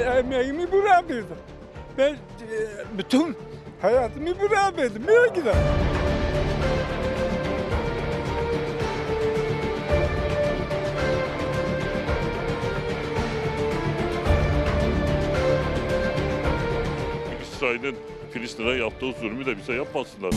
Emeğimi buraya verdim. Ben e, bütün hayatımı buraya verdim. Nereye gider? İsrail'in Filistin'e yaptığı zulmü de bize yapmasınlar.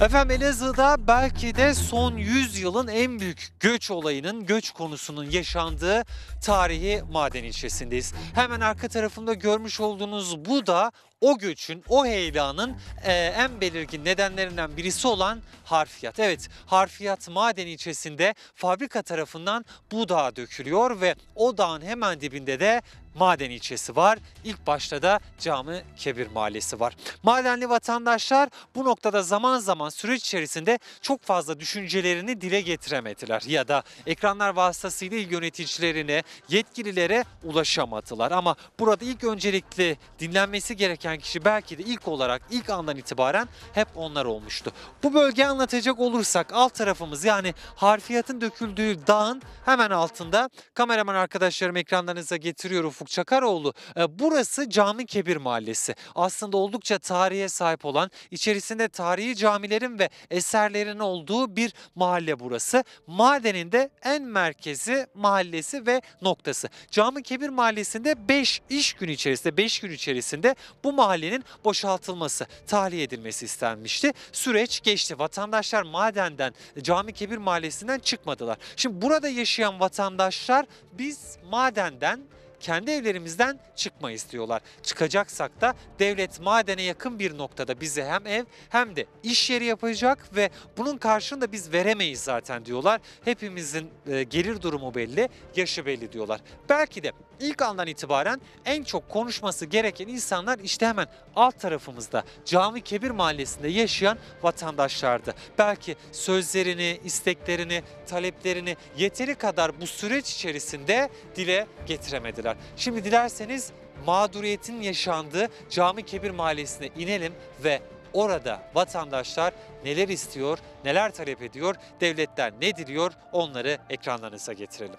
Efendim Elazığ'da belki de son 100 yılın en büyük göç olayının, göç konusunun yaşandığı tarihi maden ilçesindeyiz. Hemen arka tarafımda görmüş olduğunuz bu da o göçün, o heyelanın e, en belirgin nedenlerinden birisi olan harfiyat. Evet, harfiyat maden ilçesinde fabrika tarafından bu dağa dökülüyor ve o dağın hemen dibinde de maden ilçesi var. İlk başta da Cami Kebir Mahallesi var. Madenli vatandaşlar bu noktada zaman zaman süreç içerisinde çok fazla düşüncelerini dile getiremediler ya da ekranlar vasıtasıyla il yöneticilerine, yetkililere ulaşamadılar. Ama burada ilk öncelikli dinlenmesi gereken kişi belki de ilk olarak ilk andan itibaren hep onlar olmuştu. Bu bölgeyi anlatacak olursak alt tarafımız yani harfiyatın döküldüğü dağın hemen altında kameraman arkadaşlarım ekranlarınıza getiriyor Çakaroğlu. E, Burası Cami Kebir Mahallesi. Aslında oldukça tarihe sahip olan, içerisinde tarihi camilerin ve eserlerin olduğu bir mahalle burası. Madenin de en merkezi mahallesi ve noktası. Cami Kebir Mahallesi'nde 5 iş günü içerisinde, 5 gün içerisinde bu mahallenin boşaltılması, tahliye edilmesi istenmişti. Süreç geçti. Vatandaşlar madenden, Cami Kebir Mahallesi'nden çıkmadılar. Şimdi burada yaşayan vatandaşlar biz madenden kendi evlerimizden çıkmayız diyorlar. Çıkacaksak da devlet madene yakın bir noktada bize hem ev hem de iş yeri yapacak ve bunun karşılığını da biz veremeyiz zaten diyorlar. Hepimizin e, gelir durumu belli, yaşı belli diyorlar. Belki de ilk andan itibaren en çok konuşması gereken insanlar işte hemen alt tarafımızda Cami Kebir Mahallesi'nde yaşayan vatandaşlardı. Belki sözlerini, isteklerini, taleplerini yeteri kadar bu süreç içerisinde dile getiremediler. Şimdi dilerseniz mağduriyetin yaşandığı Cami Kebir Mahallesi'ne inelim ve orada vatandaşlar neler istiyor, neler talep ediyor, devletler ne diliyor onları ekranlarınıza getirelim.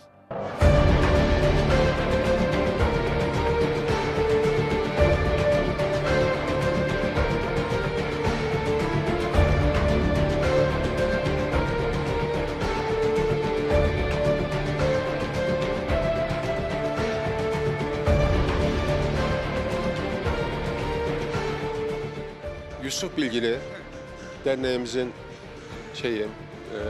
Yusuf Bilgili, derneğimizin şeyim,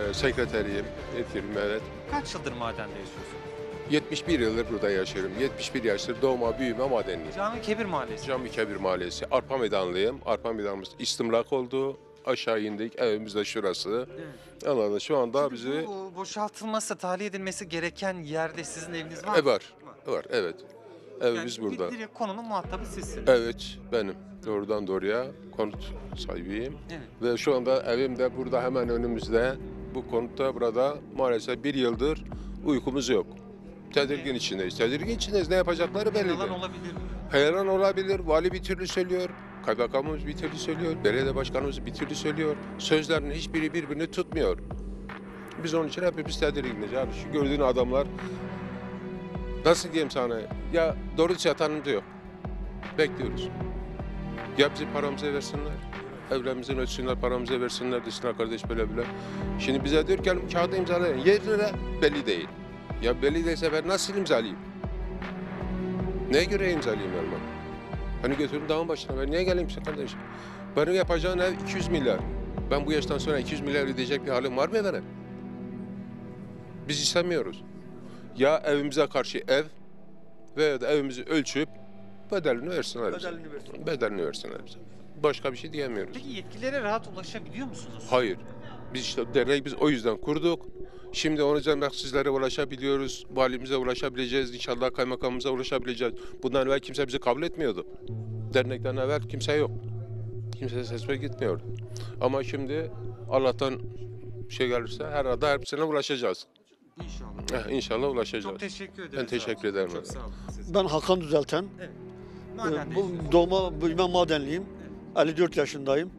e, sekreteriyim, yetkilim evet. Kaç yıldır madende yaşıyorsunuz? 71 yıldır burada yaşıyorum. 71 yaşdır doğma büyüme madenliyim. Cami Kebir Mahallesi. Cami Kebir Mahallesi, Arpa Meydanlıyım. Arpa Meydanımız istimlak oldu. Aşağı indik, evimiz de şurası. Anladın şu anda Şimdi bizi... bu boşaltılması, tahliye edilmesi gereken yerde sizin eviniz var E mı? var, var evet. Evimiz Yani burada. Direkt konunun muhatabı sizsiniz. Evet, benim. Doğrudan doğruya konut sahibiyim. Evet. Ve şu anda evim de burada hemen önümüzde. Bu konutta burada maalesef bir yıldır uykumuz yok. Tedirgin içindeyiz. Tedirgin içindeyiz. Ne yapacakları belli Yalan değil. olabilir mi? Hayran olabilir. Vali bir türlü söylüyor. Kaymakamımız bir türlü söylüyor. Belediye başkanımız bir türlü söylüyor. Sözlerin hiçbiri birbirini tutmuyor. Biz onun için hepimiz tedirginiz. Yani şu gördüğün adamlar nasıl diyeyim sana? Ya doğru yatanım diyor. Bekliyoruz. Ya bizi paramızı versinler. Evlerimizin ölçsünler, paramızı versinler desinler kardeş böyle böyle. Şimdi bize diyor "Gelin kağıda imzalayın. Yerlere belli değil. Ya belli değilse ben nasıl imzalayayım? Neye göre imzalayayım bunu? Hani götürün dağın başına. Ben niye geleyim size kardeş? Benim yapacağım ev 200 milyar. Ben bu yaştan sonra 200 milyar ödeyecek bir halim var mı benim? Biz istemiyoruz. Ya evimize karşı ev veya da evimizi ölçüp bedelini versinler bize. Bedelini versin. Bedelini versinler bize. Başka bir şey diyemiyoruz. Peki yetkililere rahat ulaşabiliyor musunuz? Hayır. Biz işte derneği biz o yüzden kurduk. Şimdi onun sizlere ulaşabiliyoruz. Valimize ulaşabileceğiz. İnşallah kaymakamımıza ulaşabileceğiz. Bundan evvel kimse bizi kabul etmiyordu. Dernekten evvel kimse yok. Kimse sesme gitmiyordu. Ama şimdi Allah'tan bir şey gelirse herhalde hepsine ulaşacağız. İnşallah. Eh, İnşallah ulaşacağız. Çok teşekkür ederim. Ben teşekkür ederim. Çok sağ olun. Ben Hakan Düzelten. Evet. Madende Bu doğma büyüme madenliyim. 54 yaşındayım.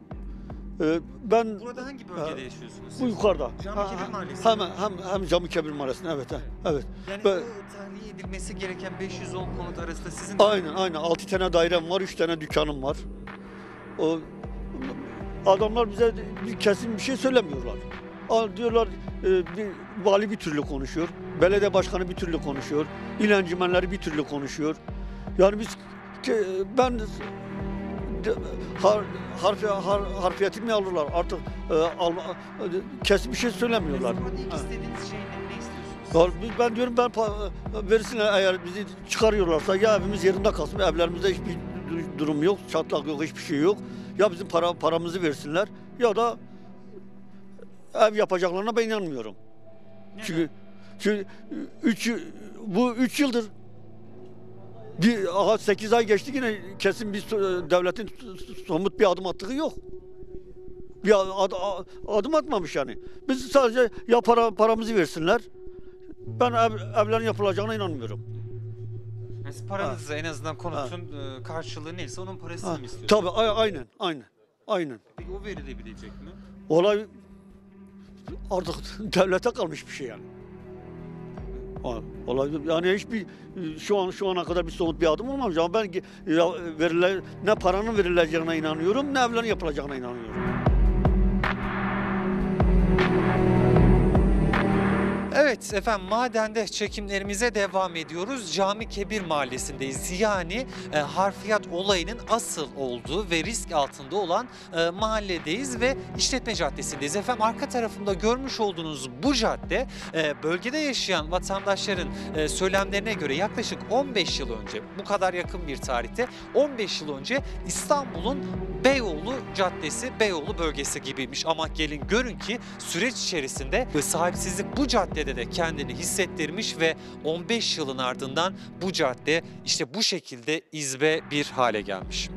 Ee, Ben Burada hangi bölgede yaşıyorsunuz siz? bu yukarıda. Cami Ha, Kebir ha, Mahallesi. Hemen hem hem Cami Kebir Mahallesi'nde evet ha, evet. Yani Ben- o tahliye edilmesi gereken 510 konut arasında sizin Aynen aynen 6 tane dairem var, 3 tane dükkanım var. O adamlar bize bir kesin bir şey söylemiyorlar. Diyorlar e, bir, vali bir türlü konuşuyor. Belediye başkanı bir türlü konuşuyor. İl encümenleri bir türlü konuşuyor. Yani biz ke- ben de- har, harfi, har, harfiyatı mı alırlar artık e, alma, e, kesin bir şey söylemiyorlar. İstediğiniz şey ne? Ne istiyorsunuz? Ya Ben diyorum ben pa- versinler eğer bizi çıkarıyorlarsa ya evimiz yerinde kalsın evlerimizde hiçbir du- durum yok, çatlak yok, hiçbir şey yok. Ya bizim para paramızı versinler ya da ev yapacaklarına ben inanmıyorum. Çünkü çünkü üç, bu üç yıldır bir aha 8 ay geçti yine kesin bir so- devletin somut bir adım attığı yok. Bir ad- ad- adım atmamış yani. Biz sadece ya para paramızı versinler. Ben ev, evlerin yapılacağına inanmıyorum. Yani siz paranızı en azından konutun e, karşılığı neyse onun parasını Ha, mı istiyorsunuz? tabii aynen aynen. Aynen. Peki o verilebilecek mi? Olay artık devlete kalmış bir şey yani. Olay yani hiçbir şu an şu ana kadar bir somut bir adım olmamış ama ben ya, verile, ne paranın verileceğine inanıyorum ne evlerin yapılacağına inanıyorum. Evet efendim madende çekimlerimize devam ediyoruz. Cami Kebir Mahallesi'ndeyiz. Yani e, harfiyat olayının asıl olduğu ve risk altında olan e, mahalledeyiz ve işletme caddesindeyiz. Efendim arka tarafımda görmüş olduğunuz bu cadde e, bölgede yaşayan vatandaşların e, söylemlerine göre yaklaşık 15 yıl önce bu kadar yakın bir tarihte 15 yıl önce İstanbul'un Beyoğlu Caddesi, Beyoğlu bölgesi gibiymiş. Ama gelin görün ki süreç içerisinde ve sahipsizlik bu caddede de kendini hissettirmiş ve 15 yılın ardından bu cadde işte bu şekilde izbe bir hale gelmiş.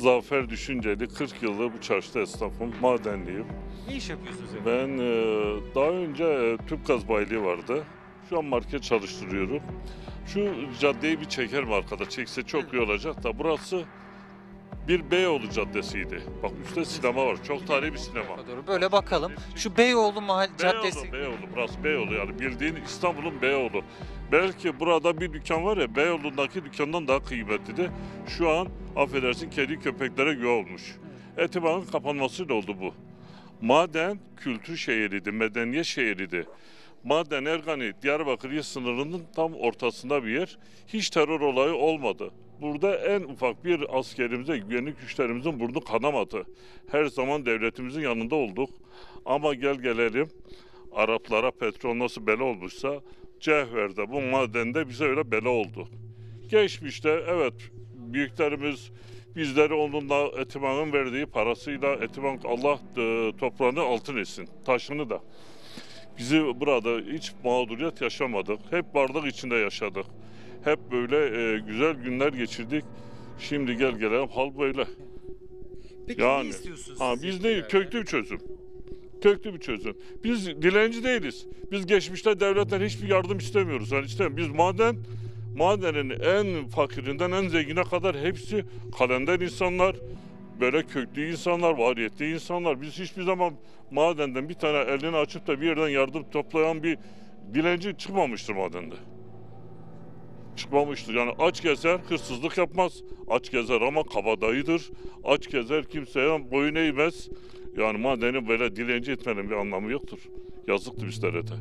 Zafer Düşünceli 40 yıldır bu çarşıda esnafım. Madenliyim. Ne iş yapıyorsunuz efendim? Ben e, daha önce e, tüp gaz bayiliği vardı. Şu an market çalıştırıyorum. Şu caddeyi bir çeker mi arkada? Çekse çok iyi olacak da burası bir Beyoğlu caddesiydi. Bak üstte sinema var. Çok tarihi bir sinema. Doğru. Böyle bakalım. Şu Beyoğlu Mahal Caddesi. Beyoğlu, Beyoğlu. Burası Beyoğlu yani bildiğin İstanbul'un Beyoğlu. Belki burada bir dükkan var ya Beyoğlu'ndaki dükkandan daha kıymetliydi. Şu an affedersin kedi köpeklere göğe olmuş. Etibar'ın kapanmasıyla oldu bu. Maden kültür şehriydi, medeniyet şehriydi. Maden Ergani Diyarbakır sınırının tam ortasında bir yer. Hiç terör olayı olmadı. Burada en ufak bir askerimize, güvenlik güçlerimizin burnu kanamadı. Her zaman devletimizin yanında olduk. Ama gel gelelim Araplara petrol nasıl bela olmuşsa Cevher'de bu madende bize öyle bela oldu. Geçmişte evet büyüklerimiz bizleri onunla Etiman'ın verdiği parasıyla Etiman Allah e, toprağını altın etsin, taşını da. Bizi burada hiç mağduriyet yaşamadık. Hep bardak içinde yaşadık. Hep böyle e, güzel günler geçirdik. Şimdi gel gelelim hal böyle. Peki Yani, ne istiyorsunuz? Ha, siz biz ne? Köklü bir çözüm. Köklü bir çözüm. Biz dilenci değiliz. Biz geçmişte devletten hiçbir yardım istemiyoruz. Yani istemiyoruz. Biz maden, madenin en fakirinden en zengine kadar hepsi kalender insanlar, böyle köklü insanlar, variyetli insanlar. Biz hiçbir zaman madenden bir tane elini açıp da bir yerden yardım toplayan bir dilenci çıkmamıştır madende. Çıkmamıştır. Yani aç gezer, hırsızlık yapmaz. Aç gezer ama kabadayıdır. Aç gezer kimseye boyun eğmez. Yani madeni böyle dilenci etmenin bir anlamı yoktur. Yazıktır bizlere de.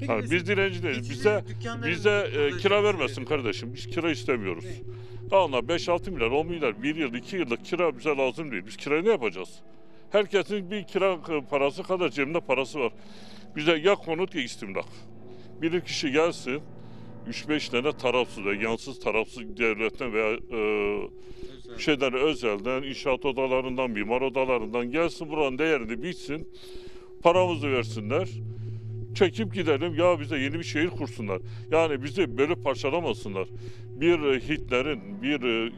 Peki Yani mesela biz dilenci değiliz. Bize dükkanların bize e, kira vermesin değil. kardeşim. Biz kira istemiyoruz. Onlar 5-6 milyar, 10 milyar, 1 yıl, 2 yıllık kira bize lazım değil. Biz kirayı ne yapacağız? Herkesin bir kira e, parası kadar cebinde parası var. Bize ya konut ya istimlak. Bir kişi gelsin, 3-5 tane tarafsız ve yansız tarafsız devletten veya e, şeyden özelden, inşaat odalarından, mimar odalarından gelsin buranın değerini bilsin. Paramızı versinler. Çekip gidelim ya bize yeni bir şehir kursunlar. Yani bizi böyle parçalamasınlar. Bir e, Hitler'in, bir e,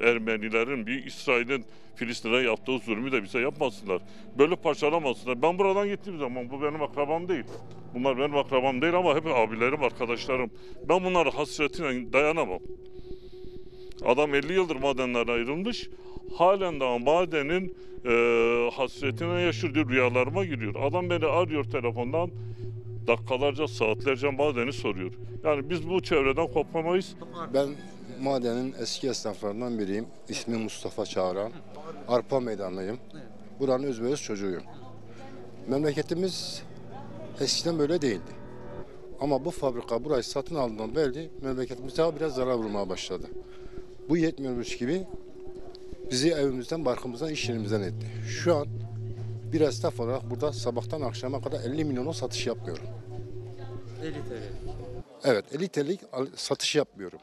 e, Ermenilerin, bir İsrail'in Filistin'e yaptığı zulmü de bize yapmasınlar. Böyle parçalamasınlar. Ben buradan gittiğim zaman bu benim akrabam değil. Bunlar benim akrabam değil ama hep abilerim, arkadaşlarım. Ben bunlara hasretine dayanamam. Adam 50 yıldır madenden ayrılmış. Halen daha madenin e, hasretine yaşıyor diyor, rüyalarıma giriyor. Adam beni arıyor telefondan. Dakikalarca, saatlerce madeni soruyor. Yani biz bu çevreden kopamayız. Ben madenin eski esnaflarından biriyim. İsmim Mustafa Çağran. Arpa meydanlıyım. Buranın özbeöz çocuğuyum. Memleketimiz eskiden böyle değildi. Ama bu fabrika burayı satın aldığından beri memleketimiz daha biraz zarar vurmaya başladı. Bu yetmiyormuş gibi bizi evimizden, barkımızdan, iş yerimizden etti. Şu an bir esnaf olarak burada sabahtan akşama kadar 50 milyona satış yapmıyorum. 50 TL. Evet 50 TL'lik satış yapmıyorum.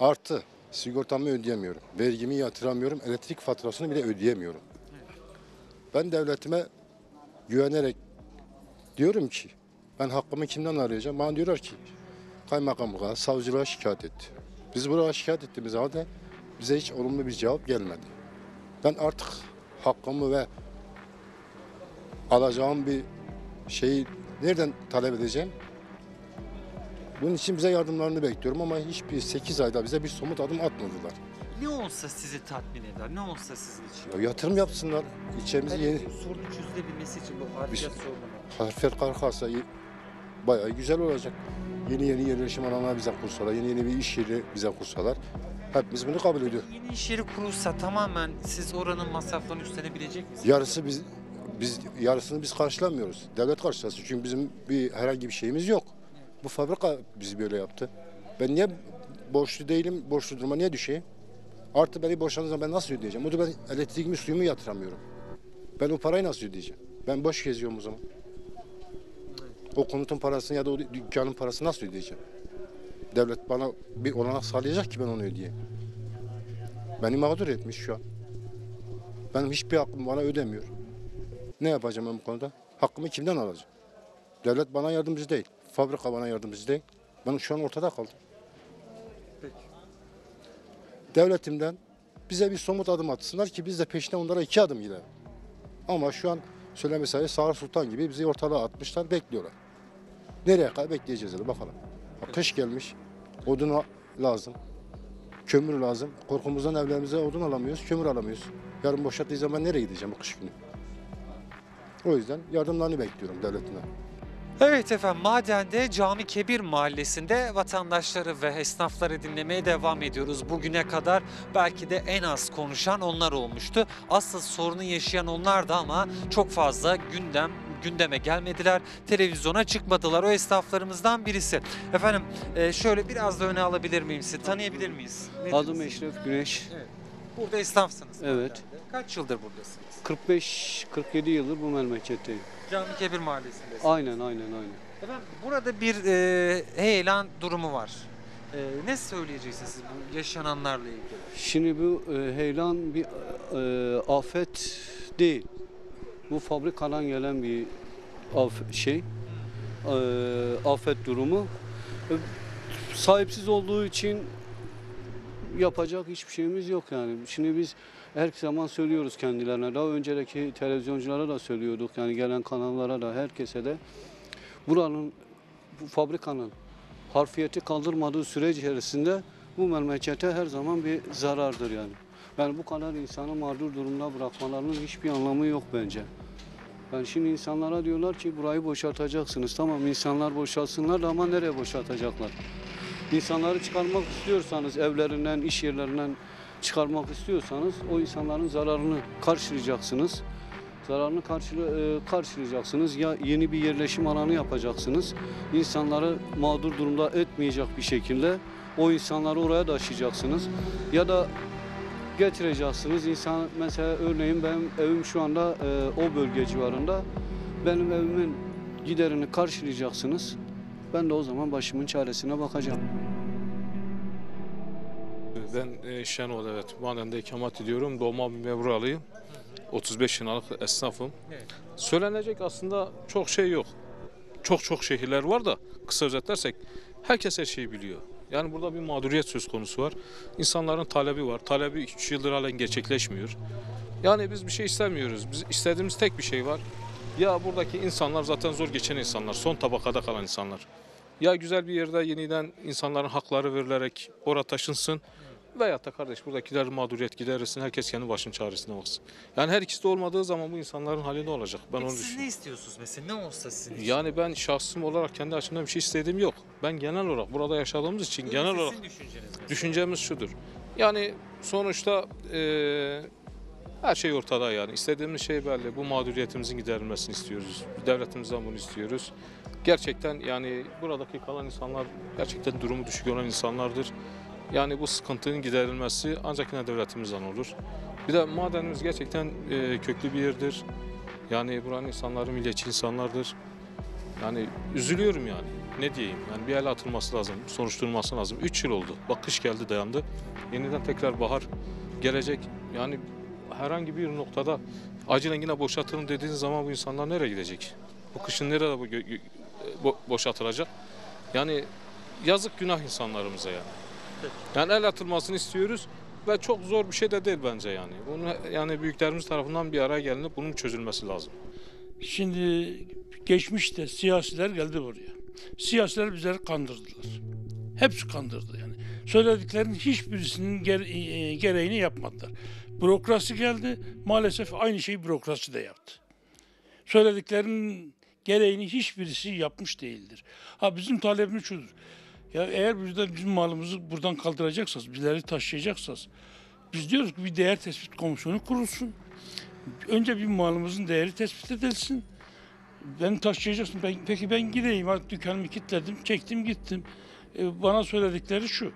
Artı sigortamı ödeyemiyorum. Vergimi yatıramıyorum. Elektrik faturasını bile ödeyemiyorum. Ben devletime güvenerek diyorum ki ben hakkımı kimden arayacağım? Bana diyorlar ki kaymakamlığa, savcılığa şikayet etti. Biz buraya şikayet ettiğimiz halde bize hiç olumlu bir cevap gelmedi. Ben artık hakkımı ve alacağım bir şeyi nereden talep edeceğim? Bunun için bize yardımlarını bekliyorum ama hiçbir 8 ayda bize bir somut adım atmadılar. Ne olsa sizi tatmin eder, ne olsa sizin için. Ya yatırım yapsınlar. İlçemizi yeni Sorun çözülebilmesi için bu harfiyat sorunu. harfiyat kalkarsa bayağı güzel olacak. Yeni yeni yerleşim alanları bize kursalar, yeni yeni bir iş yeri bize kursalar. Hepimiz bunu kabul ediyor. Yeni iş yeri kurulsa tamamen siz oranın masraflarını üstlenebilecek misiniz? Yarısı biz biz yarısını biz karşılamıyoruz. Devlet karşılasın. Çünkü bizim bir herhangi bir şeyimiz yok. Bu fabrika bizi böyle yaptı. Ben niye borçlu değilim? Borçlu duruma niye düşeyim? Artı beni boşandığı zaman ben nasıl ödeyeceğim? O da ben elektriğimi suyumu yatıramıyorum. Ben o parayı nasıl ödeyeceğim? Ben boş geziyorum o zaman. O konutun parasını ya da o dükkanın parasını nasıl ödeyeceğim? Devlet bana bir olanak sağlayacak ki ben onu ödeyeyim. Beni mağdur etmiş şu an. Benim hiçbir hakkım bana ödemiyor. Ne yapacağım ben bu konuda? Hakkımı kimden alacağım? Devlet bana yardımcı değil. Fabrika bana yardımcı değil. Ben şu an ortada kaldım. Peki. Devletimden bize bir somut adım atsınlar ki biz de peşine onlara iki adım gidelim. Ama şu an söyle mesela Sağır Sultan gibi bizi ortalığa atmışlar bekliyorlar. Nereye kadar bekleyeceğiz hadi bakalım. Kış gelmiş. Odun lazım. Kömür lazım. Korkumuzdan evlerimize odun alamıyoruz, kömür alamıyoruz. Yarın boşalttığı zaman nereye gideceğim bu kış günü? O yüzden yardımlarını bekliyorum devletimden. Evet efendim madende Cami Kebir mahallesinde vatandaşları ve esnafları dinlemeye devam ediyoruz. Bugüne kadar belki de en az konuşan onlar olmuştu. Asıl sorunu yaşayan onlardı ama çok fazla gündem gündeme gelmediler. Televizyona çıkmadılar. O esnaflarımızdan birisi. Efendim e, şöyle biraz da öne alabilir miyim sizi? Tanıyabilir miyiz? Nedir Adım sizin? Eşref Güneş. Burada esnafsınız. Evet. madende. Kaç yıldır buradasınız? 45-47 yıldır bu memleketteyim. Cami Kebir mahallesindesiniz. Aynen aynen aynen. Efendim burada bir e, heyelan durumu var. E, ne söyleyeceksiniz siz bu yaşananlarla ilgili? Şimdi bu e, heyelan bir e, afet değil. Bu fabrikadan gelen bir af- şey. E, afet durumu. E, sahipsiz olduğu için yapacak hiçbir şeyimiz yok yani. Şimdi biz her zaman söylüyoruz kendilerine. Daha önceki televizyonculara da söylüyorduk. Yani gelen kanallara da herkese de. Buranın, bu fabrikanın harfiyeti kaldırmadığı süre içerisinde bu memlekete her zaman bir zarardır yani. Yani bu kadar insanı mağdur durumda bırakmalarının hiçbir anlamı yok bence. Yani şimdi insanlara diyorlar ki burayı boşaltacaksınız. Tamam insanlar boşaltsınlar da ama nereye boşaltacaklar? İnsanları çıkarmak istiyorsanız evlerinden, iş yerlerinden çıkarmak istiyorsanız o insanların zararını karşılayacaksınız. Zararını karşıla- e, karşılayacaksınız. Ya yeni bir yerleşim alanı yapacaksınız. İnsanları mağdur durumda etmeyecek bir şekilde o insanları oraya taşıyacaksınız. Ya da getireceksiniz. İnsan mesela örneğin benim evim şu anda e, o bölge civarında. Benim evimin giderini karşılayacaksınız. Ben de o zaman başımın çaresine bakacağım. Ben e, Şenol evet. Madende ikamet ediyorum. Doğma büyüme buralıyım. 35 yıllık esnafım. Evet. Söylenecek aslında çok şey yok. çok çok şehirler var da kısa özetlersek herkes her şeyi biliyor. Yani burada bir mağduriyet söz konusu var. İnsanların talebi var. Talebi 2-3 yıldır halen gerçekleşmiyor. Yani biz bir şey istemiyoruz. Biz istediğimiz tek bir şey var. Ya buradaki insanlar zaten zor geçen insanlar, son tabakada kalan insanlar. Ya güzel bir yerde yeniden insanların hakları verilerek oraya taşınsın. Veyahut da kardeş buradakiler mağduriyet giderilsin. Herkes kendi başının çaresine baksın. Yani her ikisi de olmadığı zaman bu insanların hali ne olacak? Ben Peki onu siz düşünüyorum. ne istiyorsunuz mesela? Ne olsa sizin için? Yani ben şahsım olarak kendi açımdan bir şey istediğim yok. Ben genel olarak burada yaşadığımız için Buyurun, genel sizin olarak düşünceniz mesela. düşüncemiz şudur. Yani sonuçta eee, her şey ortada yani. İstediğimiz şey belli. Bu mağduriyetimizin giderilmesini istiyoruz. Devletimizden bunu istiyoruz. Gerçekten yani buradaki kalan insanlar gerçekten durumu düşük olan insanlardır. Yani bu sıkıntının giderilmesi ancak yine devletimizden olur. Bir de madenimiz gerçekten eee, köklü bir yerdir. Yani buranın insanları milliyetçi insanlardır. Yani üzülüyorum yani. Ne diyeyim? Yani bir el atılması lazım, soruşturulması lazım. 3 yıl oldu. Bak kış geldi dayandı. Yeniden tekrar bahar gelecek. Yani herhangi bir noktada acilen yine boşaltılın dediğiniz zaman bu insanlar nereye gidecek? Bu kışın nerede bo- boşaltılacak? Yani yazık günah insanlarımıza yani. Yani el atılmasını istiyoruz ve çok zor bir şey de değil bence yani. Bunu yani büyüklerimiz tarafından bir araya gelinip bunun çözülmesi lazım. Şimdi geçmişte siyasiler geldi buraya. Siyasiler bizleri kandırdılar. Hepsi kandırdı yani. Söylediklerinin hiçbirisinin ger- e, gereğini yapmadılar. Bürokrasi geldi. Maalesef aynı şeyi bürokrasi de yaptı. Söylediklerinin gereğini hiçbirisi yapmış değildir. Ha bizim talebimiz şudur. Ya eğer de bizim malımızı buradan kaldıracaksanız, bizleri taşıyacaksanız biz diyoruz ki bir değer tespit komisyonu kurulsun. Önce bir malımızın değeri tespit edilsin. Beni taşıyacaksın. Ben, peki ben gideyim. Dükkanımı kilitledim. Çektim gittim. E, bana söyledikleri şu.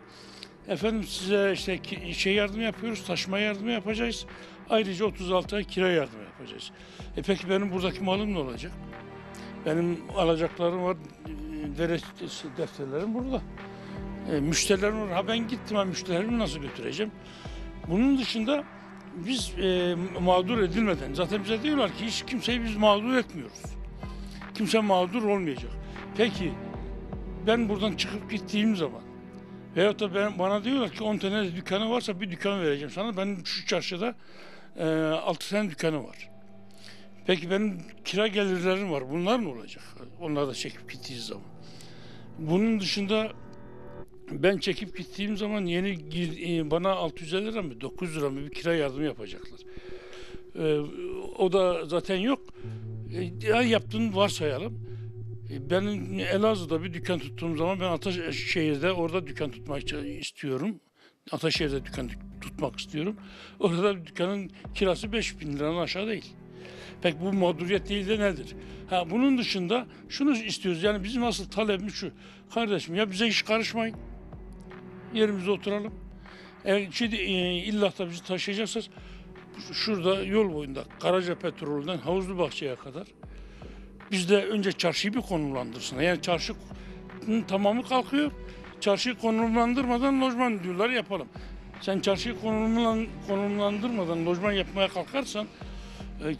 Efendim size işte şey yardım yapıyoruz. Taşıma yardımı yapacağız. Ayrıca 36 ay kira yardımı yapacağız. E peki benim buradaki malım ne olacak? Benim alacaklarım var. Vere defterlerim burada. E, müşterilerim var. Ha ben gittim ha müşterilerimi nasıl götüreceğim? Bunun dışında biz e, mağdur edilmeden zaten bize diyorlar ki hiç kimseyi biz mağdur etmiyoruz. Kimse mağdur olmayacak. Peki ben buradan çıkıp gittiğim zaman veyahut da ben, bana diyorlar ki 10 tane dükkanı varsa bir dükkan vereceğim sana. Benim şu çarşıda e, 6 tane dükkanı var. Peki benim kira gelirlerim var. Bunlar ne olacak? Onlar da çekip gittiği zaman. Bunun dışında ben çekip gittiğim zaman yeni e, bana 650 lira mı 900 lira mı bir kira yardımı yapacaklar. Ee, o da zaten yok. E, ya yaptığını varsayalım. E, Ben Elazığ'da bir dükkan tuttuğum zaman ben Ataşehir'de orada dükkan tutmak istiyorum. Ataşehir'de dükkan tutmak istiyorum. Orada dükkanın kirası 5000 liradan aşağı değil. Peki bu mağduriyet değil de nedir? Ha bunun dışında şunu istiyoruz. Yani bizim asıl talebimiz şu. Kardeşim ya bize hiç karışmayın. Yerimize oturalım. Eğer şimdi e, illa da bizi taşıyacaksanız şurada yol boyunda Karaca Petrol'den Havuzlu Bahçe'ye kadar bizde önce çarşıyı bir konumlandırsın. Yani çarşının tamamı kalkıyor. Çarşıyı konumlandırmadan lojman diyorlar yapalım. Sen çarşıyı konumlan, konumlandırmadan lojman yapmaya kalkarsan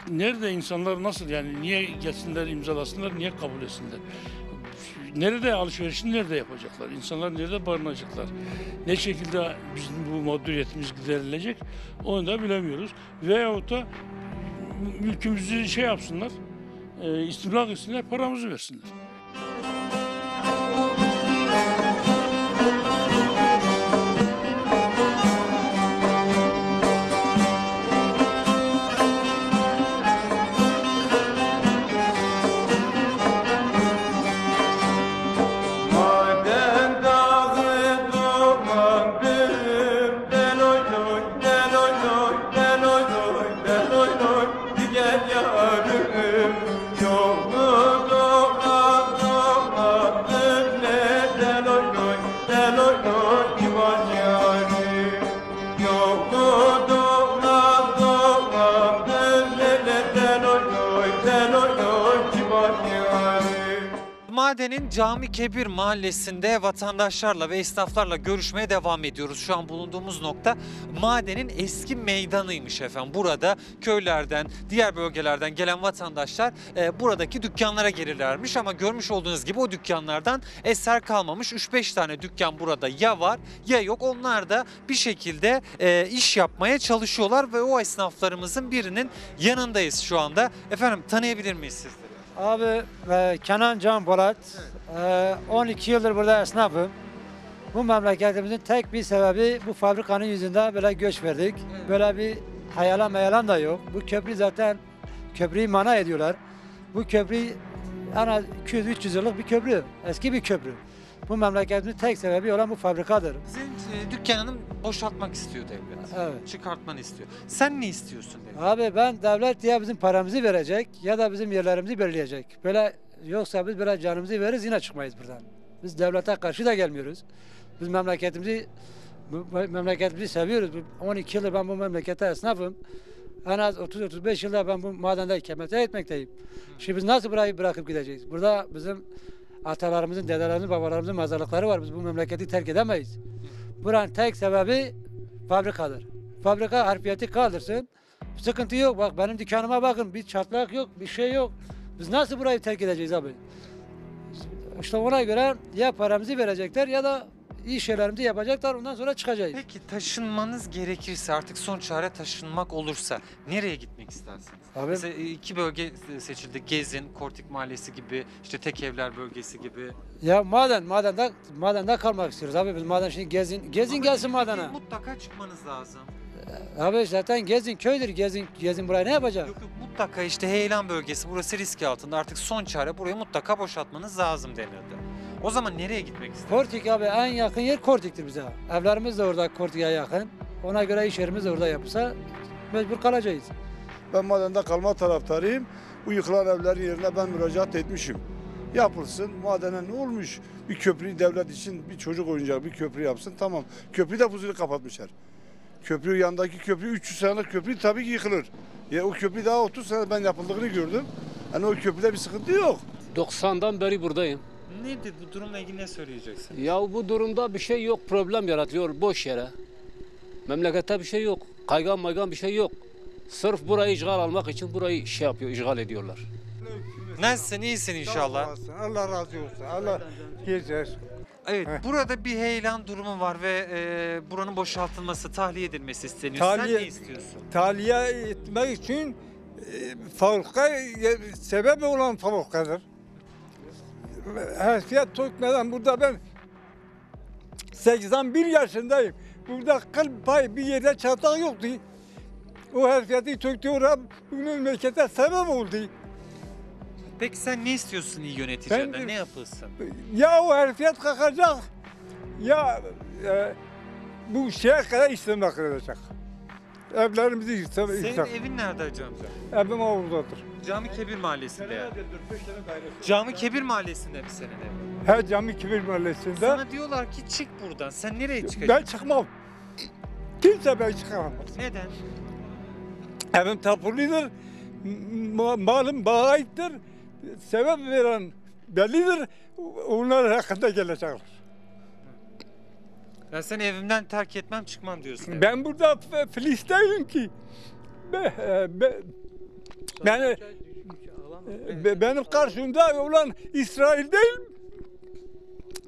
nerede insanlar nasıl yani niye gelsinler imzalasınlar niye kabul etsinler? Nerede alışverişini nerede yapacaklar? İnsanlar nerede barınacaklar? Ne şekilde bizim bu mağduriyetimiz giderilecek? Onu da bilemiyoruz. Veyahut da mülkümüzü şey yapsınlar, e, istimlak etsinler, paramızı versinler. Maden'in Cami Kebir mahallesinde vatandaşlarla ve esnaflarla görüşmeye devam ediyoruz. Şu an bulunduğumuz nokta madenin eski meydanıymış efendim. Burada köylerden, diğer bölgelerden gelen vatandaşlar e, buradaki dükkanlara gelirlermiş ama görmüş olduğunuz gibi o dükkanlardan eser kalmamış. 3-5 tane dükkan burada ya var ya yok. Onlar da bir şekilde e, iş yapmaya çalışıyorlar ve o esnaflarımızın birinin yanındayız şu anda. Efendim tanıyabilir miyiz sizleri? Abi e, Kenan Can Polat. E, 12 yıldır burada esnafım. Bu memleketimizin tek bir sebebi bu fabrikanın yüzünden böyle göç verdik. Böyle bir hayalan mayalan da yok. Bu köprü zaten köprüyü mana ediyorlar. Bu köprü en az 200-300 yıllık bir köprü. Eski bir köprü. Bu memleketimizin tek sebebi olan bu fabrikadır. Senin e, dükkanını boşaltmak istiyor devlet. Evet. Çıkartmanı istiyor. Sen ne istiyorsun devlet? Abi ben devlet ya bizim paramızı verecek ya da bizim yerlerimizi belirleyecek. Böyle yoksa biz böyle canımızı veririz yine çıkmayız buradan. Biz devlete karşı da gelmiyoruz. Biz memleketimizi memleketimizi seviyoruz. Bu 12 yıldır ben bu memlekette esnafım. En az 30-35 yılda ben bu madende ikamet etmekteyim. Şimdi biz nasıl burayı bırakıp gideceğiz? Burada bizim atalarımızın, dedelerimizin, babalarımızın mezarlıkları var. Biz bu memleketi terk edemeyiz. Buranın tek sebebi fabrikadır. Fabrika harfiyeti kaldırsın. Sıkıntı yok. Bak benim dükkanıma bakın. Bir çatlak yok, bir şey yok. Biz nasıl burayı terk edeceğiz abi? İşte ona göre ya paramızı verecekler ya da iyi şeylerimizi yapacaklar. Ondan sonra çıkacağız. Peki taşınmanız gerekirse artık son çare taşınmak olursa nereye gitmek istersiniz? Abi Mesela e, iki bölge seçildi. Gezin, Kortik Mahallesi gibi, işte tek evler bölgesi gibi. ya maden, madende, madende kalmak istiyoruz abi. Biz maden şimdi gezin, gezin gelsin madene. Mutlaka çıkmanız lazım. Abi zaten gezin köydür. Gezin, gezin burayı ne yapacak? Yok yok mutlaka işte heyelan bölgesi burası risk altında. Artık son çare burayı mutlaka boşaltmanız lazım denildi. O zaman nereye gitmek istersiniz? Kortik abi en yakın yer Kortik'tir bize. Evlerimiz de orada Kortik'e yakın. Ona göre iş yerimiz de orada yapılsa mecbur kalacağız. Ben madende kalma taraftarıyım. Bu yıkılan evlerin yerine ben müracaat etmişim. Yapılsın. Madene ne olmuş? Bir köprü devlet için bir çocuk oyuncağı bir köprü yapsın. Tamam. Köprü de Fuzuli kapatmışlar. Köprü yandaki köprü 300 senelik köprü tabii ki yıkılır. Ya o köprü daha 30 sene ben yapıldığını gördüm. Yani o köprüde bir sıkıntı yok. 90'dan beri buradayım. Nedir bu durumla ilgili ne söyleyeceksin? Ya bu durumda bir şey yok, problem yaratıyor boş yere. Memlekette bir şey yok. Kaygan maygan bir şey yok. Sırf burayı işgal almak için burayı şey yapıyor, işgal ediyorlar. Nasılsın? iyisin inşallah. Allah razı olsun. Allah gezer. Evet, Heh. burada bir heyelan durumu var ve e, buranın boşaltılması, tahliye edilmesi isteniyor. Tahliye- Sen ne istiyorsun? Tahliye etmek için e, fabrika sebep olan fabrikadır. Hasfiyet tökmeden burada ben 81 yaşındayım. Burada kıl pay bir yerde çatlak yoktu. O hasfiyeti töktü oraya bu memlekete sebep oldu. Peki sen ne istiyorsun iyi yöneticilerden? Ben- Ne yapılsın? Ya o harfiyat kalkacak ya e, bu şeye kadar işleme kırılacak. Evlerimizi yıksak. Senin yıksak. evin nerede Hacı amca? Evim oradadır. Cami Kebir Mahallesi'nde yani. Cami Kebir Mahallesi'nde mi senin evin? Her cami kibir mahallesinde. Sana diyorlar ki çık buradan. Sen nereye çıkacaksın? Ben çıkmam. Kimse ben çıkamaz. Neden? Evim tapuludur. ma- Malım bana aittir. Sebep veren bellidir. Onlar hakkında gelecekler. Ben seni evimden terk etmem çıkmam diyorsun. Ben burada f- ki. Be, e, be, ben, be- benim karşımda olan İsrail değil,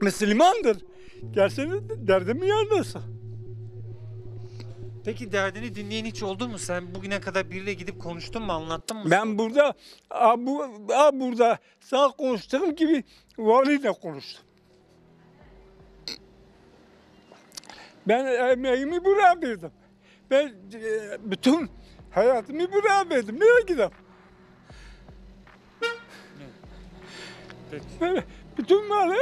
Müslümandır. Gelsene derdimi yanırsa. Peki derdini dinleyen hiç oldu mu? Sen bugüne kadar biriyle gidip konuştun mu, anlattın mı? Ben burada, a, bu, a, burada sağ konuştuğum gibi valiyle konuştum. Ben emeğimi buraya verdim. Ben e, bütün hayatımı buraya verdim. Nereye gideyim? Peki. Bütün malı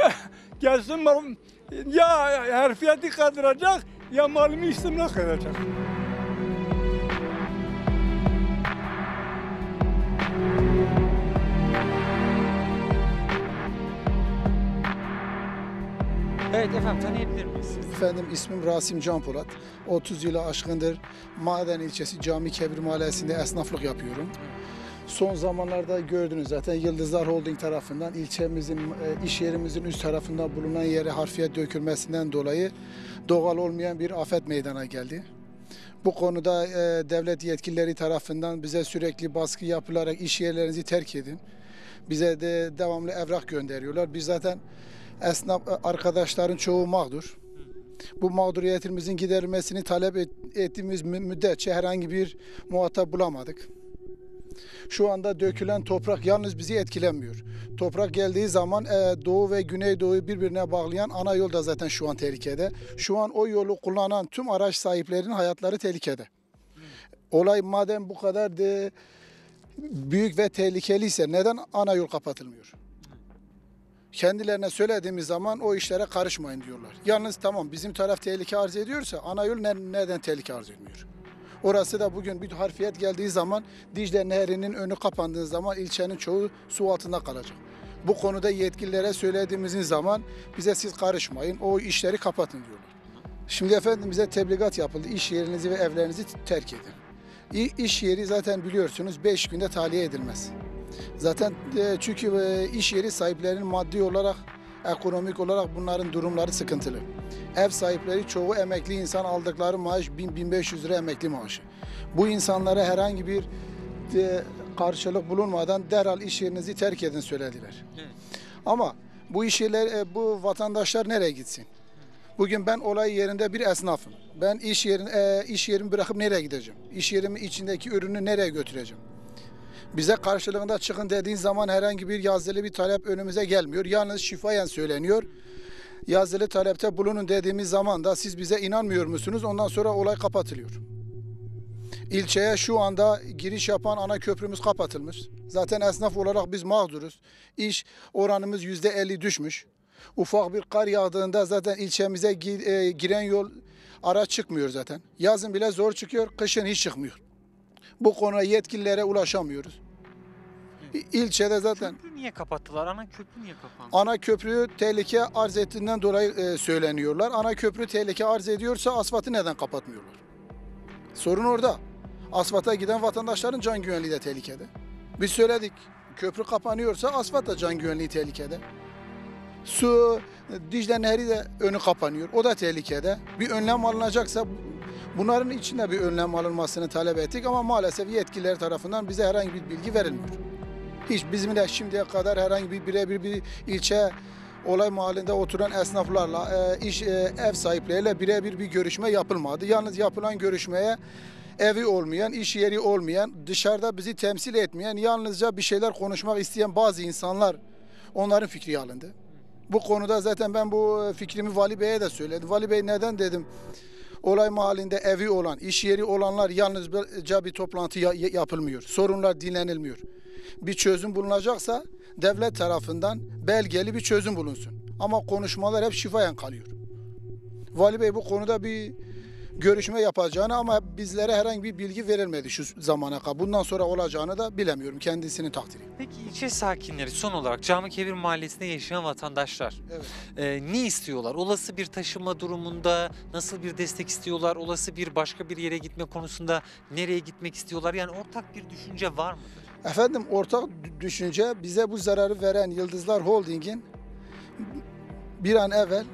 gelsin malım ya harfiyatı kaldıracak ya malımı istimlak edecek. Evet efendim tanıyabilir sizi? Efendim ismim Rasim Can Polat. 30 yılı aşkındır Maden ilçesi Cami Kebir Mahallesi'nde esnaflık yapıyorum. Son zamanlarda gördünüz zaten Yıldızlar Holding tarafından ilçemizin, e, iş yerimizin üst tarafında bulunan yere harfiyat dökülmesinden dolayı doğal olmayan bir afet meydana geldi. Bu konuda e, devlet yetkilileri tarafından bize sürekli baskı yapılarak iş yerlerinizi terk edin. Bize de devamlı evrak gönderiyorlar. Biz zaten esnaf e, arkadaşların çoğu mağdur. Bu mağduriyetimizin giderilmesini talep et- ettiğimiz mü- müddetçe herhangi bir muhatap bulamadık. Şu anda dökülen toprak yalnız bizi etkilemiyor. Toprak geldiği zaman e, doğu ve güneydoğuyu birbirine bağlayan ana yol da zaten şu an tehlikede. Şu an o yolu kullanan tüm araç sahiplerinin hayatları tehlikede. Olay madem bu kadar de büyük ve tehlikeliyse neden ana yol kapatılmıyor? Kendilerine söylediğimiz zaman o işlere karışmayın diyorlar. Yalnız tamam bizim taraf tehlike arz ediyorsa ana yol ne- neden tehlike arz etmiyor? Orası da bugün bir harfiyat geldiği zaman Dicle Nehri'nin önü kapandığı zaman ilçenin çoğu su altında kalacak. Bu konuda yetkililere söylediğimizin zaman bize siz karışmayın o işleri kapatın diyorlar. Şimdi efendim bize tebligat yapıldı. İş yerinizi ve evlerinizi terk edin. İş yeri zaten biliyorsunuz 5 günde tahliye edilmez. Zaten e, çünkü e, iş yeri sahiplerinin maddi olarak, ekonomik olarak bunların durumları sıkıntılı. Ev sahipleri çoğu emekli insan aldıkları maaş 1000-1500 lira emekli maaşı. Bu insanlara herhangi bir e, karşılık bulunmadan derhal iş yerinizi terk edin söylediler. Ama bu iş yerler, e, bu vatandaşlar nereye gitsin? Bugün ben olay yerinde bir esnafım. Ben iş yerin e, iş yerimi bırakıp nereye gideceğim? İş yerimin içindeki ürünü nereye götüreceğim? Bize karşılığında çıkın dediğin zaman herhangi bir yazılı bir talep önümüze gelmiyor. Yalnız şifayen söyleniyor. Yazılı talepte bulunun dediğimiz zaman da siz bize inanmıyor musunuz? Ondan sonra olay kapatılıyor. İlçeye şu anda giriş yapan ana köprümüz kapatılmış. Zaten esnaf olarak biz mağduruz. İş oranımız yüzde elli düşmüş. Ufak bir kar yağdığında zaten ilçemize e, giren yol araç çıkmıyor zaten. Yazın bile zor çıkıyor, kışın hiç çıkmıyor. Bu konuda yetkililere ulaşamıyoruz. İlçede zaten Köprü niye kapattılar? Ana köprü niye kapandı? ana köprü tehlike arz ettiğinden dolayı e, söyleniyorlar. Ana köprü tehlike arz ediyorsa asfaltı neden kapatmıyorlar? Sorun orada. Asfalta giden vatandaşların can güvenliği de tehlikede. Biz söyledik. Köprü kapanıyorsa asfalt da can güvenliği tehlikede. Su, Dicle Nehri de önü kapanıyor. O da tehlikede. Bir önlem alınacaksa bunların içinde bir önlem alınmasını talep ettik ama maalesef yetkililer tarafından bize herhangi bir bilgi verilmiyor. Hiç bizimle şimdiye kadar herhangi bir birebir bir ilçe olay mahallinde oturan esnaflarla, e, iş e, ev sahipleriyle birebir bir görüşme yapılmadı. Yalnız yapılan görüşmeye evi olmayan, iş yeri olmayan, dışarıda bizi temsil etmeyen, yalnızca bir şeyler konuşmak isteyen bazı insanlar onların fikri alındı. Bu konuda zaten ben bu fikrimi Vali Bey'e de söyledim. Vali Bey neden dedim? Olay mahallinde evi olan, iş yeri olanlar yalnızca bir toplantı ya- yapılmıyor. Sorunlar dinlenilmiyor. Bir çözüm bulunacaksa devlet tarafından belgeli bir çözüm bulunsun. Ama konuşmalar hep şifayen kalıyor. Vali Bey bu konuda bir görüşme yapacağını ama bizlere herhangi bir bilgi verilmedi şu zamana kadar. Bundan sonra olacağını da bilemiyorum. Kendisinin takdiri. Peki ilçe sakinleri son olarak Camikebir Mahallesi'nde yaşayan vatandaşlar Evet. e, ne istiyorlar? Olası bir taşıma durumunda nasıl bir destek istiyorlar? Olası bir başka bir yere gitme konusunda nereye gitmek istiyorlar? Yani ortak bir düşünce var mıdır? Efendim ortak dü- düşünce bize bu zararı veren Yıldızlar Holding'in bir an evvel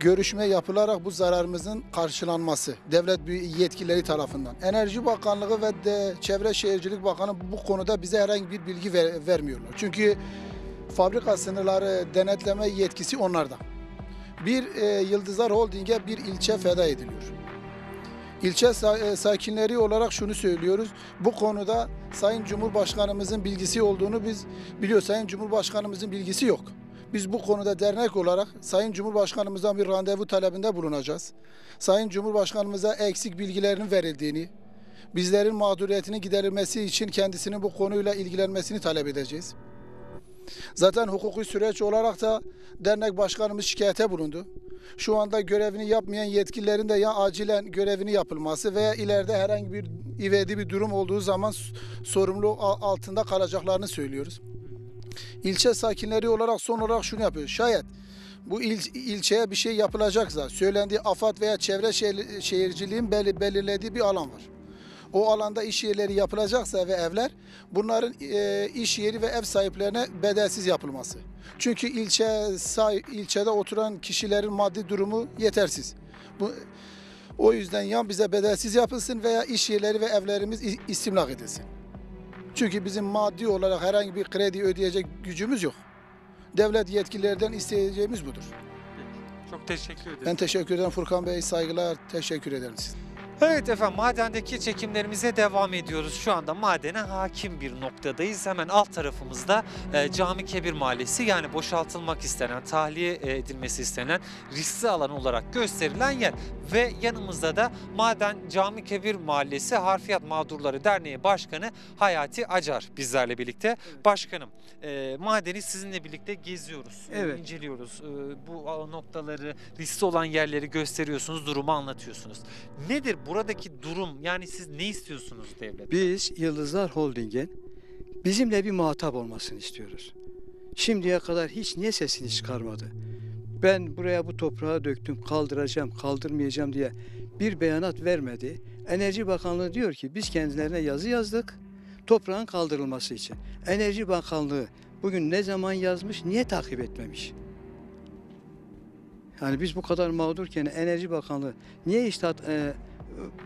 görüşme yapılarak bu zararımızın karşılanması devlet yetkilileri tarafından. Enerji Bakanlığı ve de Çevre Şehircilik Bakanı bu konuda bize herhangi bir bilgi ver- vermiyorlar. Çünkü fabrika sınırları denetleme yetkisi onlarda. Bir e, Yıldızlar Holding'e bir ilçe feda ediliyor. İlçe e, sakinleri olarak şunu söylüyoruz. Bu konuda Sayın Cumhurbaşkanımızın bilgisi olduğunu biz biliyoruz. Sayın Cumhurbaşkanımızın bilgisi yok. Biz bu konuda dernek olarak Sayın Cumhurbaşkanımızdan bir randevu talebinde bulunacağız. Sayın Cumhurbaşkanımıza eksik bilgilerin verildiğini, bizlerin mağduriyetini giderilmesi için kendisinin bu konuyla ilgilenmesini talep edeceğiz. Zaten hukuki süreç olarak da dernek başkanımız şikayete bulundu. Şu anda görevini yapmayan yetkililerin de ya acilen görevini yapılması veya ileride herhangi bir ivedi bir durum olduğu zaman s- sorumluluk al- altında kalacaklarını söylüyoruz. İlçe sakinleri olarak son olarak şunu yapıyoruz. Şayet bu il, ilçeye bir şey yapılacaksa söylendiği AFAD veya çevre şehir- şehirciliğin beli- belirlediği bir alan var. o alanda iş yerleri yapılacaksa ve evler bunların e, iş yeri ve ev sahiplerine bedelsiz yapılması. Çünkü ilçe say- ilçede oturan kişilerin maddi durumu yetersiz. Bu o yüzden ya bize bedelsiz yapılsın veya iş yerleri ve evlerimiz istimlak edilsin. Çünkü bizim maddi olarak herhangi bir kredi ödeyecek gücümüz yok. Devlet yetkililerden isteyeceğimiz budur. Çok teşekkür ederim. Ben teşekkür ederim Furkan Bey. Saygılar. Teşekkür ederim size. Evet efendim madendeki çekimlerimize devam ediyoruz. Şu anda madene hakim bir noktadayız. Hemen alt tarafımızda e, Cami Kebir Mahallesi yani boşaltılmak istenen, tahliye e, edilmesi istenen riskli alan olarak gösterilen yer. Ve yanımızda da Maden Cami Kebir Mahallesi Harfiyat Mağdurları Derneği Başkanı Hayati Acar bizlerle birlikte. Başkanım e, madeni sizinle birlikte geziyoruz, e, Evet. inceliyoruz. E, bu noktaları, riskli olan yerleri gösteriyorsunuz, durumu anlatıyorsunuz. Nedir buradaki durum? Yani siz ne istiyorsunuz devlet? Biz Yıldızlar Holding'in bizimle bir muhatap olmasını istiyoruz. Şimdiye kadar hiç niye sesini çıkarmadı? Ben buraya bu toprağı döktüm, kaldıracağım, kaldırmayacağım diye bir beyanat vermedi. Enerji Bakanlığı diyor ki biz kendilerine yazı yazdık toprağın kaldırılması için. Enerji Bakanlığı bugün ne zaman yazmış, niye takip etmemiş? Yani biz bu kadar mağdurken Enerji Bakanlığı niye işte e,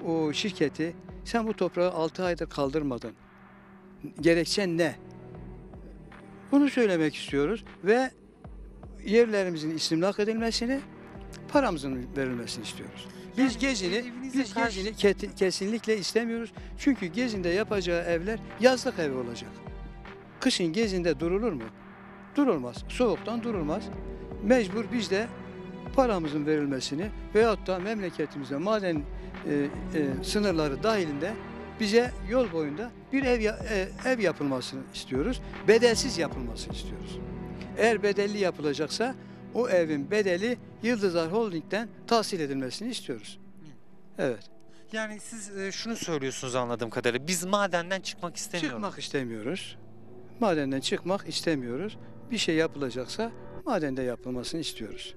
o şirketi sen bu toprağı 6 aydır kaldırmadın. Gerekçen ne? Bunu söylemek istiyoruz ve yerlerimizin istimlak edilmesini, paramızın verilmesini istiyoruz. Biz Gezi'ni biz Gezi'ni ke- kesinlikle istemiyoruz. Çünkü Gezi'nde yapacağı evler yazlık evi olacak. Kışın Gezi'nde durulur mu? Durulmaz. Soğuktan durulmaz. Mecbur biz de paramızın verilmesini veyahut da memleketimize maden e, e, sınırları dahilinde bize yol boyunda bir ev e, ev yapılmasını istiyoruz. Bedelsiz yapılmasını istiyoruz. Eğer bedelli yapılacaksa o evin bedeli Yıldızlar Holding'den tahsil edilmesini istiyoruz. Evet. Yani siz e, şunu söylüyorsunuz anladığım kadarıyla. Biz madenden çıkmak istemiyoruz. Çıkmak istemiyoruz. Madenden çıkmak istemiyoruz. Bir şey yapılacaksa madende yapılmasını istiyoruz.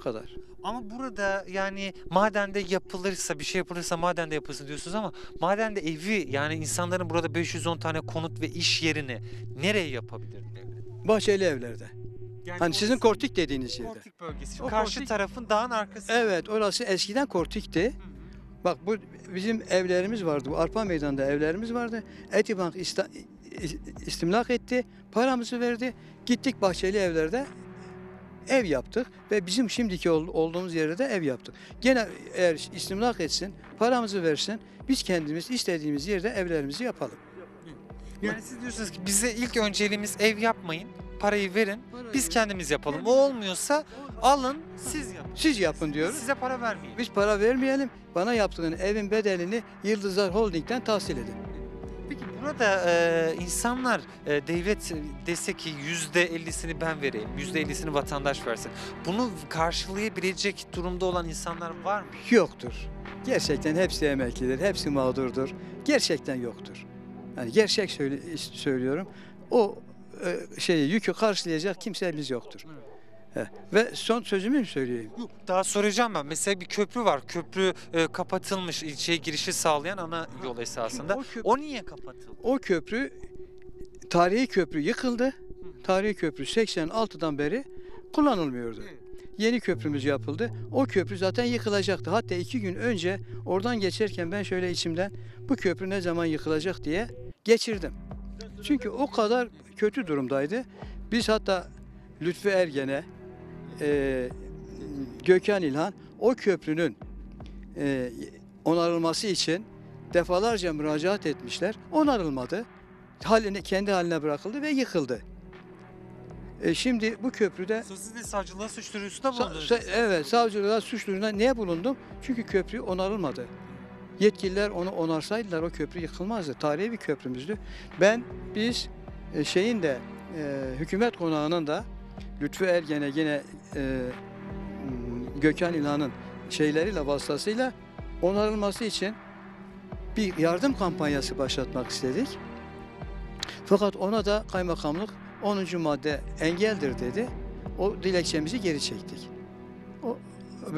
Bu kadar. Ama burada yani madende yapılırsa bir şey yapılırsa madende yapılsın diyorsunuz ama madende evi yani insanların burada 510 tane konut ve iş yerini nereye yapabilir devlet? Bahçeli evlerde. Yani hani sizin Kortik dediğiniz yerde. Kortik bölgesi. O Karşı Kortik- tarafın dağın arkası. Evet orası eskiden Kortik'ti. Bak bu bizim evlerimiz vardı. Bu Arpa Meydanı'nda evlerimiz vardı. Etibank istimlak etti. Paramızı verdi. Gittik Bahçeli evlerde ev yaptık ve bizim şimdiki ol- olduğumuz yerde de ev yaptık. Gene eğer istimlak etsin, paramızı versin, biz kendimiz istediğimiz yerde evlerimizi yapalım. Yani siz diyorsunuz ki bize ilk önceliğimiz ev yapmayın. Parayı verin. Biz kendimiz yapalım. O olmuyorsa alın siz yapın. Siz yapın diyoruz. Size para vermeyin. Biz para vermeyelim. Bana yaptığın evin bedelini Yıldızlar Holding'den tahsil edin. Burada e, insanlar e, devlet dese ki yüzde ellisini ben vereyim, yüzde ellisini vatandaş versin. Bunu karşılayabilecek durumda olan insanlar var mı? Yoktur. Gerçekten hepsi emeklidir, hepsi mağdurdur. Gerçekten yoktur. Yani gerçek söyle- söylüyorum. O e, şeyi yükü karşılayacak kimsemiz yoktur. Ve son sözümü mü söyleyeyim? Yok daha soracağım ben. Mesela bir köprü var. Köprü e, kapatılmış ilçeye girişi sağlayan ana yol esasında. o köprü- O niye kapatıldı? O köprü tarihi köprü yıkıldı. Tarihi köprü 86'dan beri kullanılmıyordu. Yeni köprümüz yapıldı. O köprü zaten yıkılacaktı. Hatta iki gün önce oradan geçerken ben şöyle içimden bu köprü ne zaman yıkılacak diye geçirdim. Çünkü o kadar kötü durumdaydı. Biz hatta Lütfü Ergen'e, e, Gökhan İlhan o köprünün e, onarılması için defalarca müracaat etmişler. Onarılmadı. Haline, kendi haline bırakıldı ve yıkıldı. E, şimdi bu köprüde Siz de savcılığa suç duyurusunda bulundunuz. sa- evet savcılığa suç duyurusunda niye bulundum? Çünkü köprü onarılmadı. Yetkililer onu onarsaydılar o köprü yıkılmazdı. Tarihi bir köprümüzdü. Ben biz e, şeyin de e, hükümet konağının da Lütfü Ergen'e yine e, Gökhan İlhan'ın şeyleriyle vasıtasıyla onarılması için bir yardım kampanyası başlatmak istedik. Fakat ona da kaymakamlık 10. madde engeldir dedi. O dilekçemizi geri çektik. O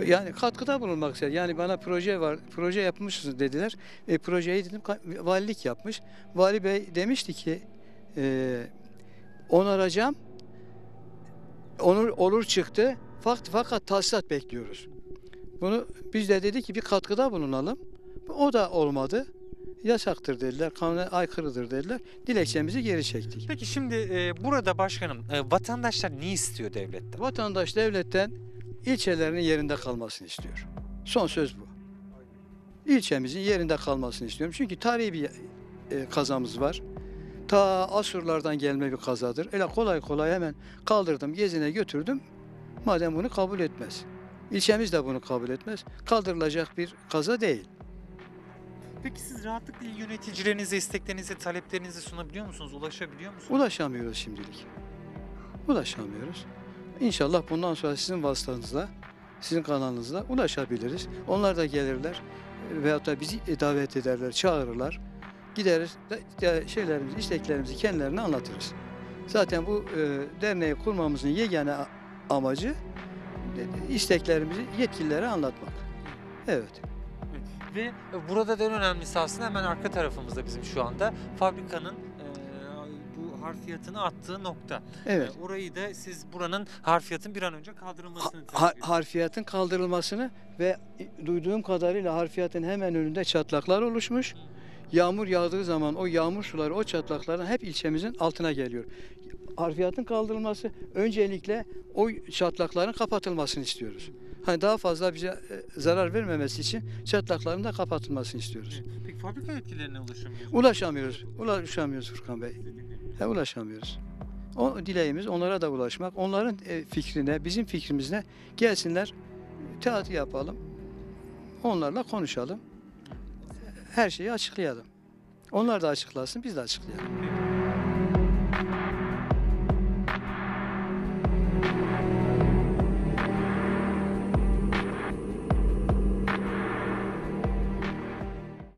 Yani katkıda bulunmak ister. Yani bana proje var, proje yapmışsınız dediler. E, projeyi dedim valilik yapmış. Vali Bey demişti ki e, onaracağım. Onur olur çıktı. Fakat, fakat tahsilat bekliyoruz. Bunu biz de dedik ki bir katkıda bulunalım. O da olmadı. Yasaktır dediler, kanuna aykırıdır dediler. Dilekçemizi geri çektik. Peki şimdi e, burada başkanım e, vatandaşlar ne istiyor devletten? Vatandaş devletten ilçelerinin yerinde kalmasını istiyor. Son söz bu. İlçemizin yerinde kalmasını istiyorum. Çünkü tarihi bir e, kazamız var. Ta Asurlardan gelme bir kazadır. Öyle kolay kolay hemen kaldırdım, gezine götürdüm. Madem bunu kabul etmez. İlçemiz de bunu kabul etmez. Kaldırılacak bir kaza değil. Peki siz rahatlıkla il yöneticilerinize isteklerinizi, taleplerinizi sunabiliyor musunuz? Ulaşabiliyor musunuz? Ulaşamıyoruz şimdilik. Ulaşamıyoruz. İnşallah bundan sonra sizin vasıtanızla, sizin kanalınızla ulaşabiliriz. Onlar da gelirler e, veyahut da bizi davet ederler, çağırırlar. De- şeylerimizi, isteklerimizi kendilerine anlatırız. Zaten bu e, derneği kurmamızın yegane amacı e, isteklerimizi yetkililere anlatmak. Evet. Ve burada da en önemlisi aslında hemen arka tarafımızda bizim şu anda fabrikanın e, bu harfiyatını attığı nokta. Evet. E, orayı da siz buranın harfiyatın bir an önce kaldırılmasını Ha- harfiyatın kaldırılmasını ve duyduğum kadarıyla harfiyatın hemen önünde çatlaklar oluşmuş. Yağmur yağdığı zaman o yağmur suları o çatlakların hep ilçemizin altına geliyor. Harfiyatın kaldırılması öncelikle o çatlakların kapatılmasını istiyoruz. Hani daha fazla bize e, zarar vermemesi için çatlakların da kapatılmasını istiyoruz. Peki fabrika yetkililerine ulaşamıyorsunuz. Ulaşamıyoruz. Ulaşamıyoruz Furkan Bey. He, ulaşamıyoruz. O dileğimiz onlara da ulaşmak. Onların e, fikrine, bizim fikrimizle gelsinler. Teatro yapalım. Onlarla konuşalım. Her şeyi açıklayalım. Onlar da açıklasın, biz de açıklayalım.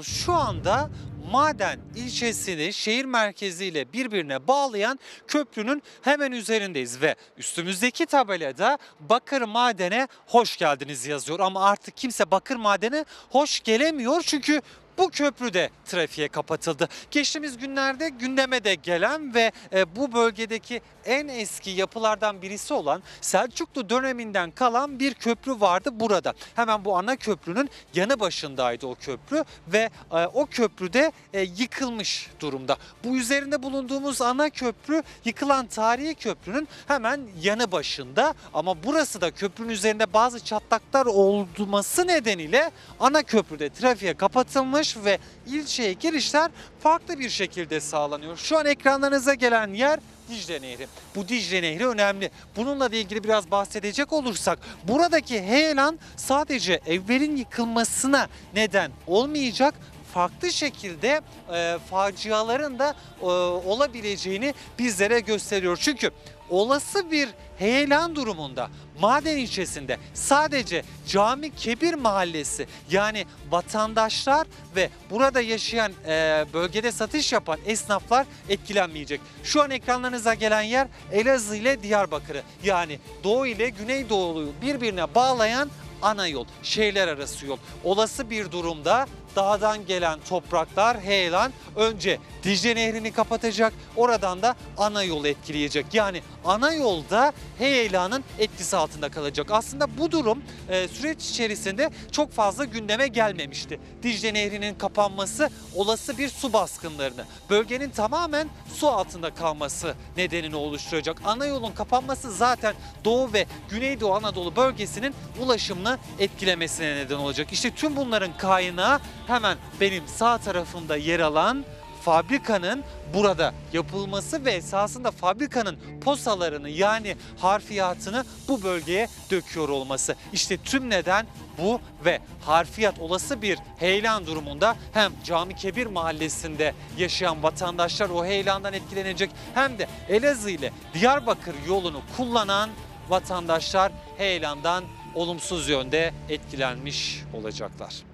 Şu anda Maden ilçesini şehir merkeziyle birbirine bağlayan köprünün hemen üzerindeyiz ve üstümüzdeki tabelada Bakır Maden'e hoş geldiniz yazıyor ama artık kimse Bakır Maden'e hoş gelemiyor çünkü bu köprü de trafiğe kapatıldı. Geçtiğimiz günlerde gündeme de gelen ve e, bu bölgedeki en eski yapılardan birisi olan Selçuklu döneminden kalan bir köprü vardı burada. Hemen bu ana köprünün yanı başındaydı o köprü ve e, o köprüde e, yıkılmış durumda. Bu üzerinde bulunduğumuz ana köprü yıkılan tarihi köprünün hemen yanı başında ama burası da köprünün üzerinde bazı çatlaklar olması nedeniyle ana köprüde trafiğe kapatılmış ve ilçeye girişler farklı bir şekilde sağlanıyor. Şu an ekranlarınıza gelen yer Dicle Nehri. Bu Dicle Nehri önemli. Bununla ilgili biraz bahsedecek olursak buradaki heyelan sadece evlerin yıkılmasına neden olmayacak farklı şekilde e, faciaların da e, olabileceğini bizlere gösteriyor. Çünkü olası bir heyelan durumunda maden ilçesinde sadece Cami Kebir Mahallesi yani vatandaşlar ve burada yaşayan e, bölgede satış yapan esnaflar etkilenmeyecek. Şu an ekranlarınıza gelen yer Elazığ ile Diyarbakır'ı yani Doğu ile Güneydoğu'yu birbirine bağlayan ana yol, şehirler arası yol. Olası bir durumda dağdan gelen topraklar heyelan önce Dicle Nehri'ni kapatacak. Oradan da ana yolu etkileyecek. Yani ana yolda heyelanın etkisi altında kalacak. Aslında bu durum e, süreç içerisinde çok fazla gündeme gelmemişti. Dicle Nehri'nin kapanması olası bir su baskınlarını, bölgenin tamamen su altında kalması nedenini oluşturacak. Ana yolun kapanması zaten Doğu ve Güneydoğu Anadolu bölgesinin ulaşımını etkilemesine neden olacak. İşte tüm bunların kaynağı hemen benim sağ tarafımda yer alan fabrikanın burada yapılması ve esasında fabrikanın posalarını yani harfiyatını bu bölgeye döküyor olması. İşte tüm neden bu ve harfiyat olası bir heyelan durumunda hem Cami Kebir mahallesinde yaşayan vatandaşlar o heyelandan etkilenecek hem de Elazığ ile Diyarbakır yolunu kullanan vatandaşlar heyelandan olumsuz yönde etkilenmiş olacaklar.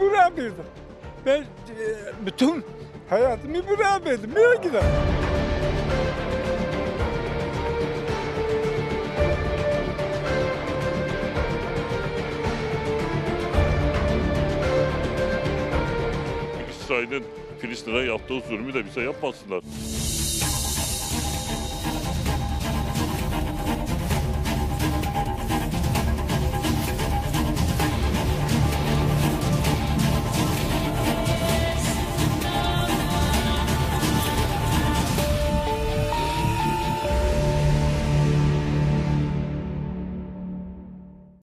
Buraya verdim. Ben e, bütün hayatımı buraya verdim. Nereye giderim? İsrail'in Filistin'e yaptığı zulmü de bize yapmasınlar.